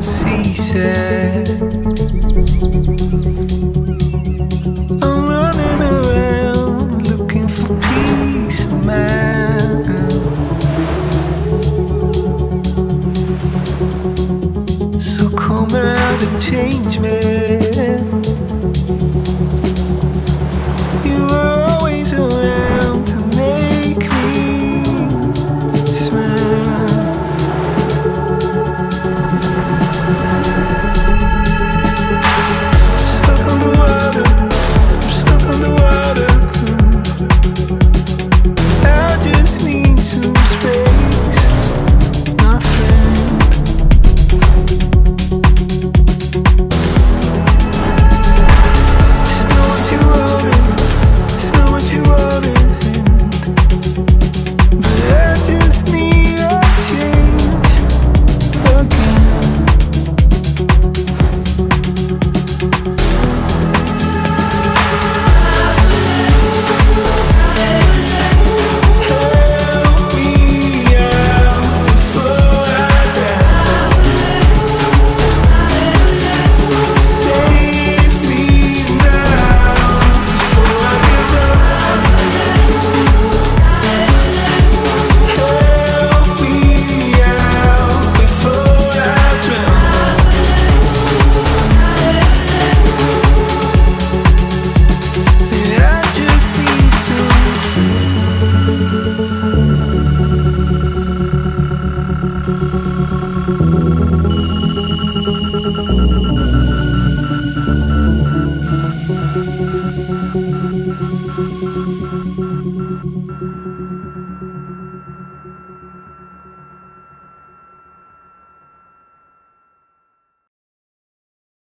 Seasick. And change me.